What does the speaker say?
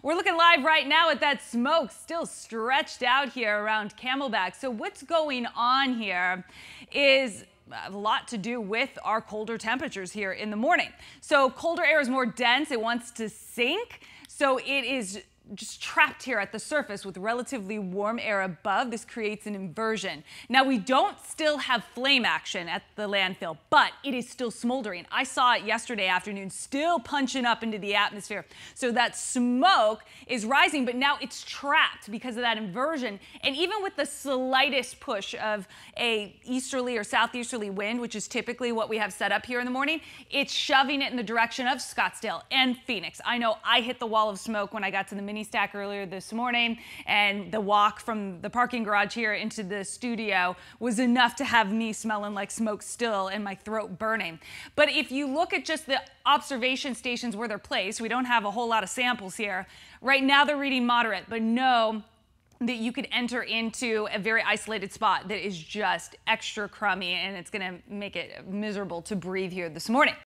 We're looking live right now at that smoke still stretched out here around Camelback. So what's going on here is a lot to do with our colder temperatures here in the morning. So colder air is more dense. It wants to sink. So it is just trapped here at the surface with relatively warm air above. This creates an inversion. Now we don't still have flame action at the landfill, but it is still smoldering. I saw it yesterday afternoon, still punching up into the atmosphere. So that smoke is rising, but now it's trapped because of that inversion. And even with the slightest push of a easterly or southeasterly wind, which is typically what we have set up here in the morning, it's shoving it in the direction of Scottsdale and Phoenix. I know I hit the wall of smoke when I got to the mini stack earlier this morning, and the walk from the parking garage here into the studio was enough to have me smelling like smoke still and my throat burning. But if you look at just the observation stations where they're placed, we don't have a whole lot of samples here. Right now they're reading moderate, but know that you could enter into a very isolated spot that is just extra crummy and it's going to make it miserable to breathe here this morning.